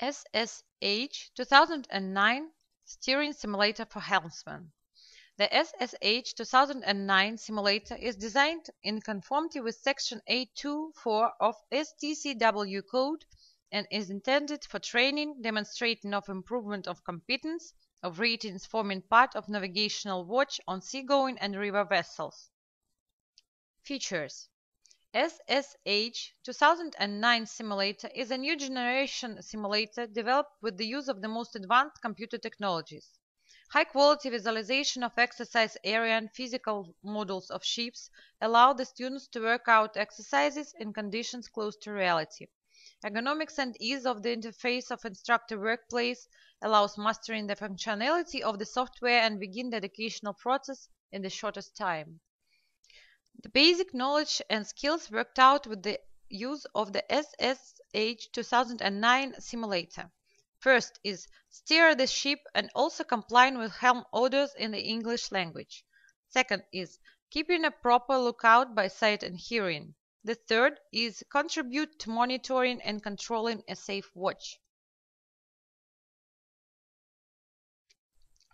SSH 2009 Steering Simulator for Helmsman. The SSH 2009 simulator is designed in conformity with Section A-II/4 of STCW Code and is intended for training, demonstrating of improvement of competence, of ratings forming part of navigational watch on seagoing and river vessels. Features SSH 2009 Simulator is a new generation simulator developed with the use of the most advanced computer technologies. High-quality visualization of exercise area and physical models of ships allow the students to work out exercises in conditions close to reality. Ergonomics and ease of the interface of instructor workplace allows mastering the functionality of the software and begin the educational process in the shortest time. The basic knowledge and skills worked out with the use of the SSH 2009 simulator. First is steer the ship and also complying with helm orders in the English language. Second is keeping a proper lookout by sight and hearing. The third is contribute to monitoring and controlling a safe watch.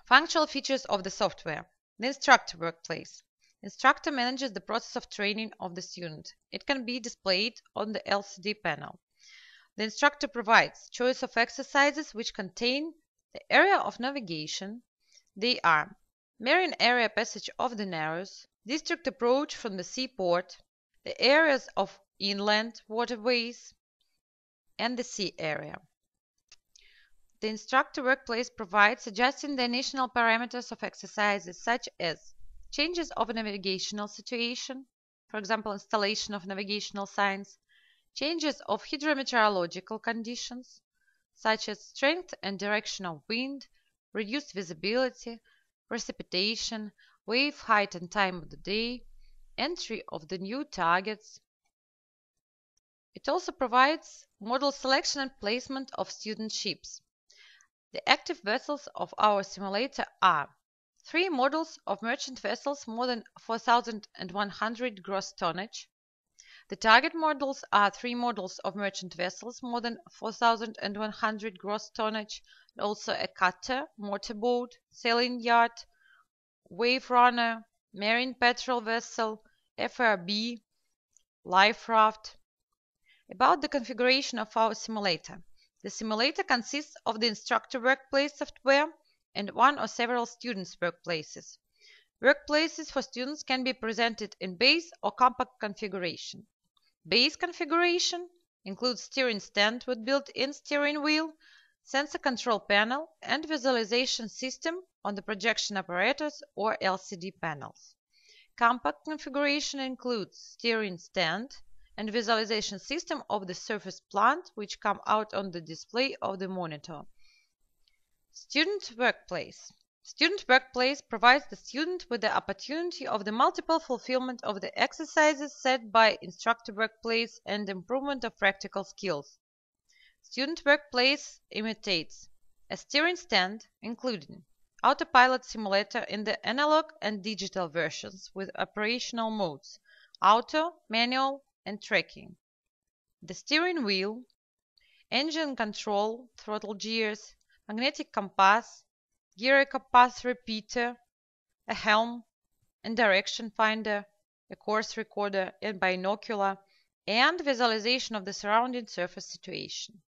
Functional features of the software. The instructor workplace. Instructor manages the process of training of the student. It can be displayed on the LCD panel. The instructor provides choice of exercises which contain the area of navigation. They are marine area passage of the Narrows, district approach from the seaport, the areas of inland waterways, and the sea area. The instructor workplace provides suggesting the initial parameters of exercises such as changes of navigational situation, for example, installation of navigational signs, changes of hydrometeorological conditions, such as strength and direction of wind, reduced visibility, precipitation, wave height and time of the day, entry of the new targets. It also provides model selection and placement of student ships. The active vessels of our simulator are Three models of merchant vessels more than 4,100 gross tonnage. The target models are three models of merchant vessels more than 4,100 gross tonnage, and also a cutter, motorboat, sailing yacht, wave runner, marine patrol vessel, FRB, life raft. About the configuration of our simulator. The simulator consists of the instructor workplace software and one or several students' workplaces. Workplaces for students can be presented in base or compact configuration. Base configuration includes steering stand with built-in steering wheel, sensor control panel, and visualization system on the projection apparatus or LCD panels. Compact configuration includes steering stand and visualization system of the surface plant which come out on the display of the monitor. Student Workplace Student Workplace provides the student with the opportunity of the multiple fulfillment of the exercises set by Instructor Workplace and improvement of practical skills. Student Workplace imitates a steering stand, including autopilot simulator in the analog and digital versions with operational modes auto, manual, and tracking. The steering wheel, engine control, throttle gears, magnetic compass, gyro compass repeater, a helm and direction finder, a course recorder and binocular, and visualization of the surrounding surface situation.